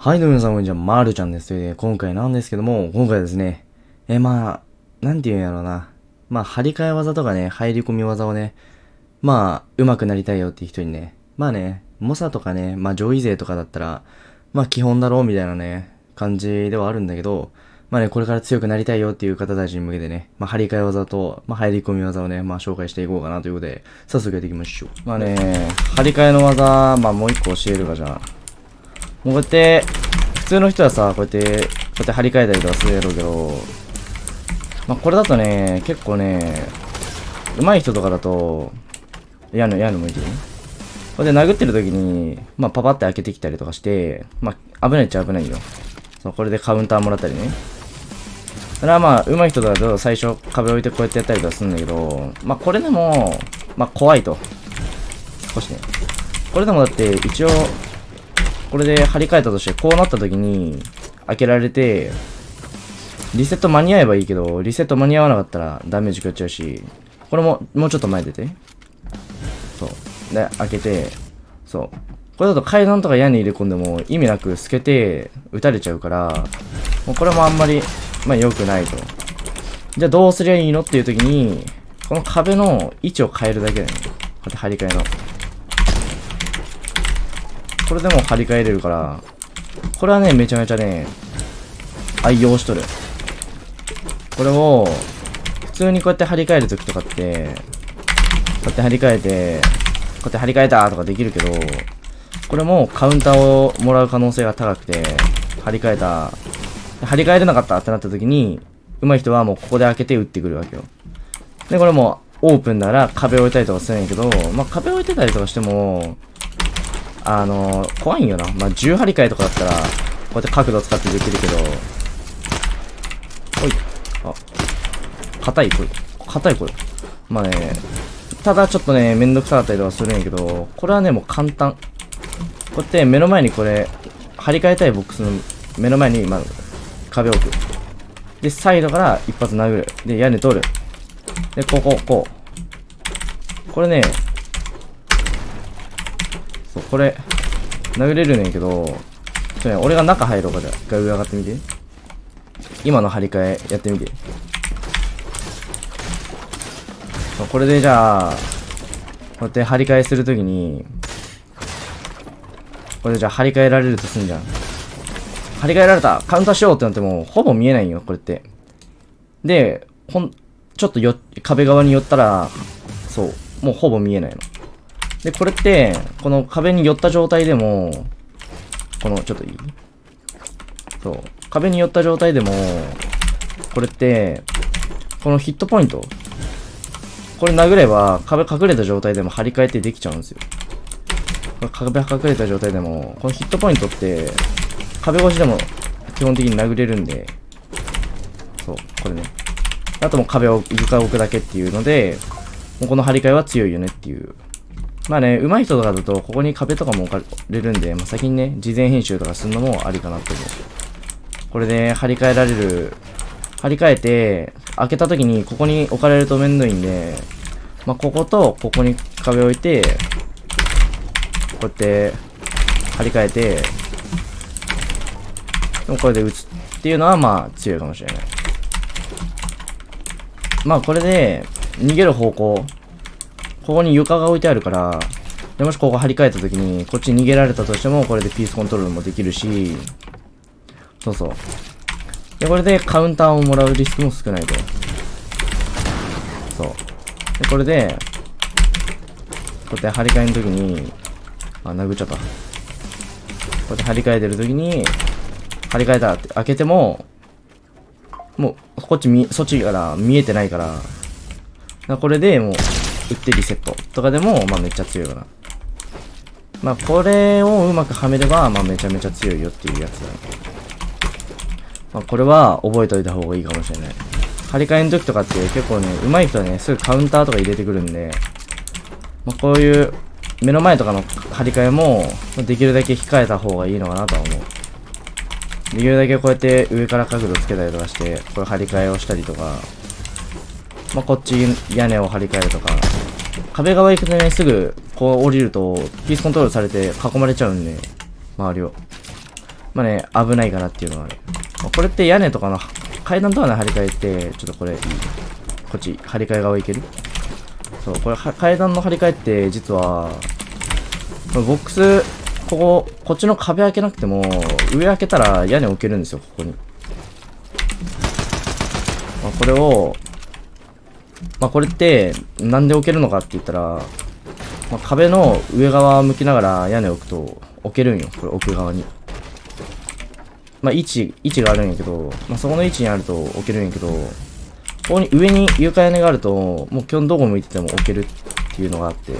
はい、どうも皆さん、こんにちは。まるちゃんです。ということで今回なんですけども、今回ですね、え、まあ、なんて言うんやろうな。まあ、張り替え技とかね、入り込み技をね、まあ、上手くなりたいよっていう人にね、まあね、猛者とかね、まあ上位勢とかだったら、まあ基本だろうみたいなね、感じではあるんだけど、まあね、これから強くなりたいよっていう方たちに向けてね、まあ張り替え技と、まあ入り込み技をね、まあ紹介していこうかなということで、早速やっていきましょう。まあね、張り替えの技、まあもう一個教えるかじゃあ。こうやって、普通の人はさ、こうやって、こうやって張り替えたりとかするやろうけど、まあこれだとね、結構ね、上手い人とかだと、矢の、矢の向いてるね。これで殴ってる時に、まあパパって開けてきたりとかして、まあ危ないっちゃ危ないよ。そう、これでカウンターもらったりね。それはまあ、上手い人だと最初壁置いてこうやってやったりとかするんだけど、まあこれでも、まあ怖いと。少しね。これでもだって一応、これで張り替えたとして、こうなった時に、開けられて、リセット間に合えばいいけど、リセット間に合わなかったらダメージ食っちゃうし、これも、もうちょっと前出て。そう。で、開けて、そう。これだと階段とか屋根入れ込んでも意味なく透けて撃たれちゃうから、もうこれもあんまり、まあ良くないと。じゃあどうすりゃいいのっていう時に、この壁の位置を変えるだけだよね。こうやって張り替えの。これでも張り替えれるから、これはね、めちゃめちゃね、愛用しとる。これを、普通にこうやって張り替える時とかって、こうやって張り替えて、こうやって張り替えたとかできるけど、これもカウンターをもらう可能性が高くて、張り替えた、張り替えれなかったってなった時に、上手い人はもうここで開けて打ってくるわけよ。で、これもオープンなら壁を置いたりとかするんやけど、まあ、壁置いてたりとかしても、あのー、怖いんよな。まあ、10張り替えとかだったら、こうやって角度使ってできるけど、おい。あ、硬いこれ。硬いこれ。まあね、ただちょっとね、めんどくさかったりとかするんやけど、これはね、もう簡単。こうやって目の前にこれ、張り替えたいボックスの目の前に、まあ、壁を置く。で、サイドから一発殴る。で、屋根取る。で、ここ、こう。これね、これ、殴れるねんけど、ちょっとね、俺が中入ろうかじゃあ、一回上上がってみて。今の張り替えやってみて。そうこれでじゃあ、こうやって張り替えするときに、これでじゃあ張り替えられるとすんじゃん。張り替えられたカウンターしようってなっても、ほぼ見えないよ、これって。で、ほん、ちょっとよ、壁側に寄ったら、そう、もうほぼ見えないの。で、これって、この壁に寄った状態でも、この、ちょっといい？そう。壁に寄った状態でも、これって、このヒットポイント？これ殴れば、壁隠れた状態でも張り替えてできちゃうんですよ。壁隠れた状態でも、このヒットポイントって、壁越しでも基本的に殴れるんで、そう、これね。あともう壁を床を置くだけっていうので、もうこの張り替えは強いよねっていう。まあね、上手い人とかだと、ここに壁とかも置かれるんで、まあ、先にね、事前編集とかするのもありかなと思う。これで張り替えられる、張り替えて、開けた時にここに置かれるとめんどいんで、まあ、こことここに壁を置いて、こうやって張り替えて、でもこれで打つっていうのはまあ強いかもしれない。まあこれで逃げる方向、ここに床が置いてあるから、でもしここ張り替えた時にこっち逃げられたとしてもこれでピースコントロールもできるし、そうそう。で、これでカウンターをもらうリスクも少ないと。そう。で、これで、こうやって張り替えの時に、あ、殴っちゃった。こうやって張り替えてる時に、張り替えたって開けても、もう、こっち見、そっちから見えてないから、からこれでもう、打ってリセットとかでも、まあめっちゃ強いかな。まあこれをうまくはめれば、まあめちゃめちゃ強いよっていうやつだね。まあこれは覚えておいた方がいいかもしれない。張り替えの時とかって結構ね、上手い人はね、すぐカウンターとか入れてくるんで、まあこういう目の前とかの張り替えも、できるだけ控えた方がいいのかなとは思う。できるだけこうやって上から角度つけたりとかして、これ張り替えをしたりとか、まあ、こっち屋根を張り替えるとか、壁側行くとね、すぐこう降りると、ピースコントロールされて囲まれちゃうんで、周りを。まあね、危ないかなっていうのはある。これって屋根とかの階段とかの張り替えって、ちょっとこれ。こっち、張り替え側いける？そう、これ階段の張り替えって実は、ボックス、ここ、こっちの壁開けなくても、上開けたら屋根置けるんですよ、ここに。まあ、これを、まあ、これって、なんで置けるのかって言ったら、まあ、壁の上側向きながら屋根置くと置けるんよ。これ奥側に。まあ、位置、位置があるんやけど、まあ、そこの位置にあると置けるんやけど、ここに上に床屋根があると、もう基本どこ向いてても置けるっていうのがあって、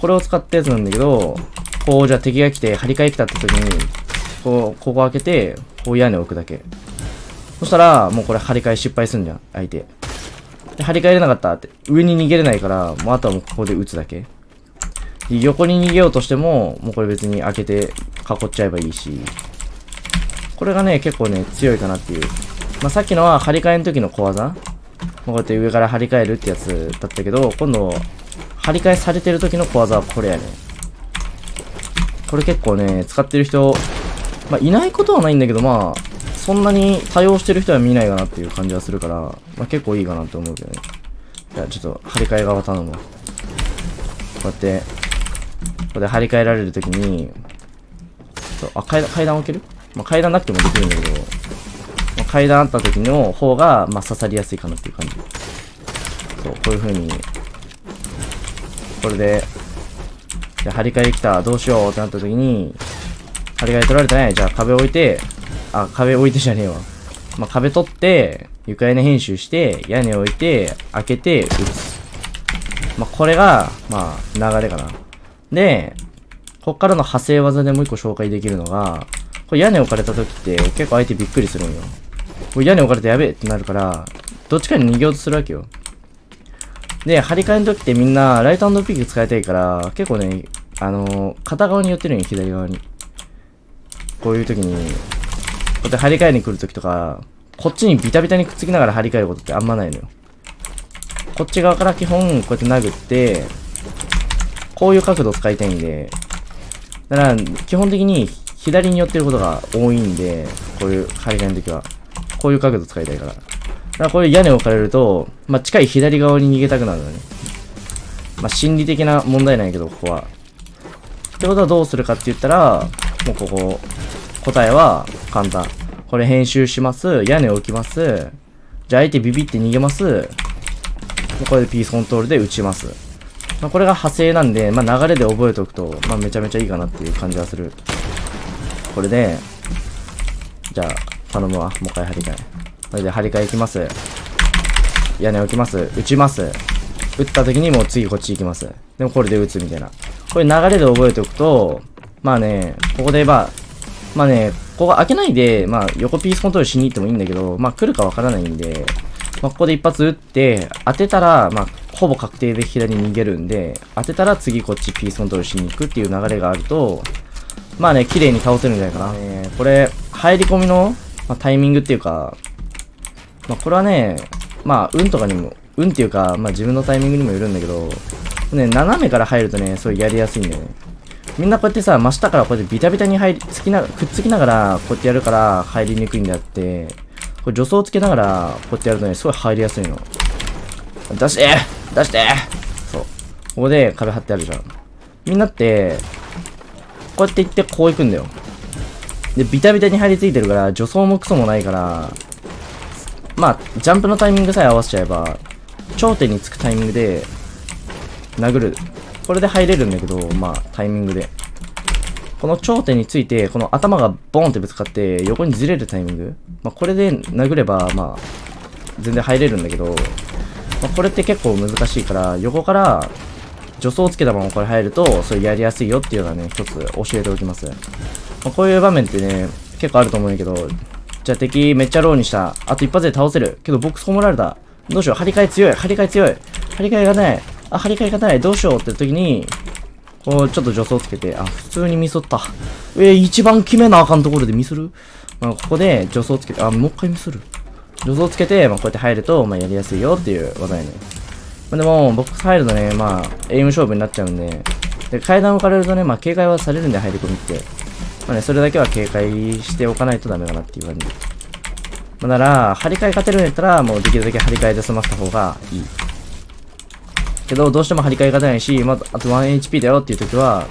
これを使ったやつなんだけど、こう、じゃあ敵が来て、張り替え来たって時に、こう、ここ開けて、こう屋根置くだけ。そしたら、もうこれ張り替え失敗すんじゃん、相手。で、張り替えれなかったって、上に逃げれないから、もうあとはもうここで撃つだけ。で横に逃げようとしても、もうこれ別に開けて囲っちゃえばいいし、これがね、結構ね、強いかなっていう。まあ、さっきのは張り替えの時の小技。こうやって上から張り替えるってやつだったけど、今度、張り替えされてる時の小技はこれやね。これ結構ね、使ってる人、まあ、いないことはないんだけど、まあ、そんなに多用してる人は見ないかなっていう感じはするから、まあ、結構いいかなって思うけどね。じゃあちょっと張り替え側頼むわ。こうやって、ここで張り替えられるときに、そうあ階段、階段置ける？まあ、階段なくてもできるんだけど、まあ、階段あった時の方が、まあ、刺さりやすいかなっていう感じ。そう、こういう風に、これで、じゃ張り替え来た、どうしようってなった時に、張り替え取られてない？じゃあ壁置いて、あ、壁置いてじゃねえわ。まあ、壁取って、床屋根編集して、屋根置いて、開けて、打つ。まあ、これが、まあ、流れかな。で、こっからの派生技でもう一個紹介できるのが、これ屋根置かれた時って結構相手びっくりするんよ。これ屋根置かれてやべえってなるから、どっちかに逃げようとするわけよ。で、張り替えの時ってみんなライトピック使いたいから、結構ね、あのー、片側に寄ってるんよ、左側に。こういう時に、こうやって張り替えに来る時とか、こっちにビタビタにくっつきながら張り替えることってあんまないのよ。こっち側から基本こうやって殴って、こういう角度使いたいんで、だから基本的に左に寄ってることが多いんで、こういう張り替えの時は。こういう角度使いたいから。だからこういう屋根を置かれると、まあ、近い左側に逃げたくなるのね。まあ、心理的な問題なんやけど、ここは。ってことはどうするかって言ったら、もうここ、答えは簡単。これ編集します。屋根置きます。じゃあ相手ビビって逃げます。これでピースコントロールで撃ちます。まあ、これが派生なんで、まあ、流れで覚えておくと、まあ、めちゃめちゃいいかなっていう感じはする。これで、じゃあ、頼むわ。もう一回張り替え。これで張り替えいきます。屋根置きます。打ちます。打った時にもう次こっち行きます。でもこれで打つみたいな。これ流れで覚えておくと、まあね、ここでまあ、まあね、ここ開けないで、まあ横ピースコントロールしに行ってもいいんだけど、まあ来るかわからないんで、まあここで一発撃って、当てたら、まあほぼ確定で左に逃げるんで、当てたら次こっちピースコントロールしに行くっていう流れがあると、まあね、綺麗に倒せるんじゃないかな。えー、これ、入り込みの、まあ、タイミングっていうか、まあこれはね、まあ運とかにも、運っていうか、まあ自分のタイミングにもよるんだけど、ね、斜めから入るとね、すごいやりやすいんだよね。みんなこうやってさ、真下からこうやってビタビタに入り、つきな、くっつきながら、こうやってやるから入りにくいんであって、これ助走つけながら、こうやってやるとね、すごい入りやすいの。出して出してそう。ここで壁張ってあるじゃん。みんなって、こうやって行ってこう行くんだよ。で、ビタビタに張り付いてるから、助走もクソもないから、まあ、ジャンプのタイミングさえ合わせちゃえば、頂点につくタイミングで、殴る。これで入れるんだけど、まあ、タイミングで。この頂点について、この頭がボーンってぶつかって、横にずれるタイミング。まあ、これで殴れば、まあ、全然入れるんだけど、まあ、これって結構難しいから、横から助走をつけたままこれ入ると、それやりやすいよっていうのはね、一つ教えておきます。まあ、こういう場面ってね、結構あると思うんやけど、じゃあ敵めっちゃローにした。あと一発で倒せる。けどボックスこもられた。どうしよう。張り替え強い。張り替え強い。張り替えがない。あ、張り替えがない。どうしようって時に、こう、ちょっと助走つけて、あ、普通にミスった。えー、一番決めなあかんところでミスる？まあ、ここで助走つけて、あ、もう一回ミスる。助走つけて、まあ、こうやって入ると、まあ、やりやすいよっていう技やね。まあ、でも、ボックス入るとね、まあ、エイム勝負になっちゃうんで、で、階段を置かれるとね、まあ、警戒はされるんで、入り込みって。まあね、それだけは警戒しておかないとダメかなっていう感じ。まあ、だから、張り替え勝てるんやったら、もうできるだけ張り替えで済ませた方がいい。けど、どうしても張り替え勝てないし、まあ、あと 1HP だよっていう時は、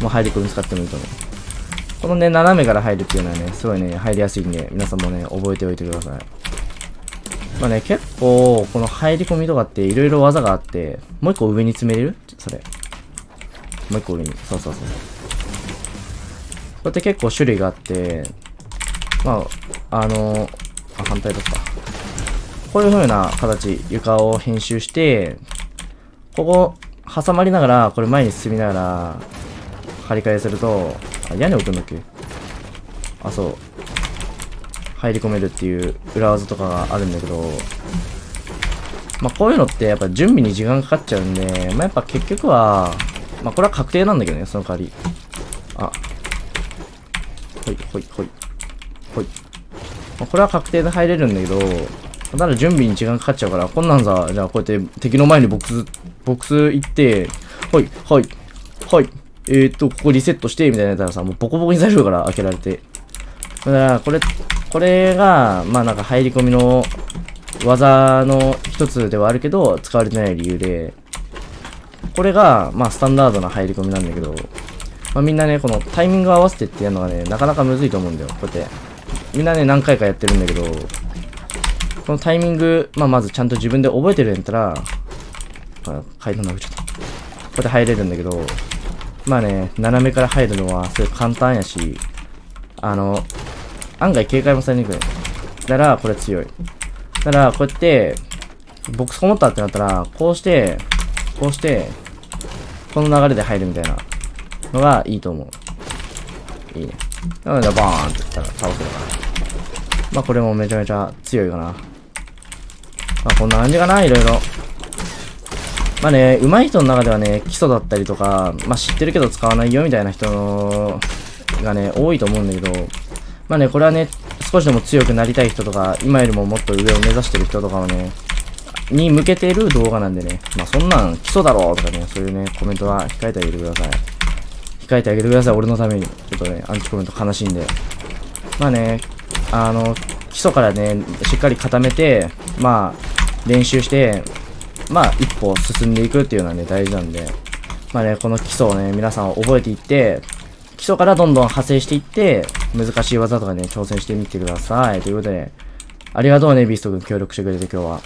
もう入り込み使ってもいいと思う。このね、斜めから入るっていうのはね、すごいね、入りやすいんで、皆さんもね、覚えておいてください。まあね、結構、この入り込みとかって色々技があって、もう一個上に詰めれる？それ。もう一個上に。そうそうそう。こうやって結構種類があって、まあ、あの、あ、反対だった。こういう風な形、床を編集して、ここ、挟まりながら、これ前に進みながら、張り替えすると、あ、屋根置くんだっけ？あ、そう。入り込めるっていう裏技とかがあるんだけど、まあこういうのってやっぱ準備に時間かかっちゃうんで、まあやっぱ結局は、まあこれは確定なんだけどね、その代わり。あ。ほい、ほい、ほい。ほい。まあ、これは確定で入れるんだけど、ただ準備に時間かかっちゃうから、こんなんさ、じゃあこうやって敵の前にボックス、ボックス行って、はい、はい、はい、えー、っと、ここリセットして、みたいなやったらさ、もうボコボコにされるから開けられて。だから、これ、これが、まあなんか入り込みの技の一つではあるけど、使われてない理由で、これが、まあスタンダードな入り込みなんだけど、まあみんなね、このタイミング合わせてっていうのがね、なかなかむずいと思うんだよ、こうやって。みんなね、何回かやってるんだけど、このタイミング、まあまずちゃんと自分で覚えてるんやったら、あ、階段なくちゃった。こうやって入れるんだけど、まあね、斜めから入るのはすごい簡単やし、あの、案外警戒もされにくい。だから、これ強い。だから、こうやって、ボックスこもったってなったら、こうして、こうして、この流れで入るみたいなのがいいと思う。いいね。なので、バーンって言ったら倒せるかな。まあ、これもめちゃめちゃ強いかな。まあ、こんな感じかな、いろいろ。まあね、上手い人の中ではね、基礎だったりとか、まあ知ってるけど使わないよみたいな人がね、多いと思うんだけど、まあね、これはね、少しでも強くなりたい人とか、今よりももっと上を目指してる人とかはね、に向けてる動画なんでね、まあそんなん基礎だろうとかね、そういうね、コメントは控えてあげてください。控えてあげてください、俺のために。ちょっとね、アンチコメント悲しいんで。まあね、あの、基礎からね、しっかり固めて、まあ、練習して、まあ、一歩進んでいくっていうのはね、大事なんで、まあね、この基礎をね、皆さん覚えていって、基礎からどんどん派生していって、難しい技とかね、挑戦してみてください。ということで、ありがとうね、ビースト君協力してくれて今日は。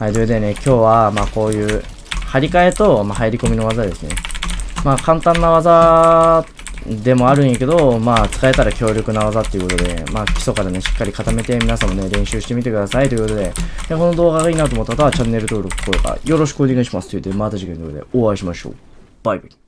はい、ということでね、今日は、まあこういう、張り替えと、まあ入り込みの技ですね。まあ簡単な技でもあるんやけど、まあ使えたら強力な技っていうことで、まあ基礎からね、しっかり固めて皆さんもね、練習してみてくださいということで、でこの動画がいいなと思った方はチャンネル登録、高評価よろしくお願いしますということで、また次回の動画でお会いしましょう。バイバイ。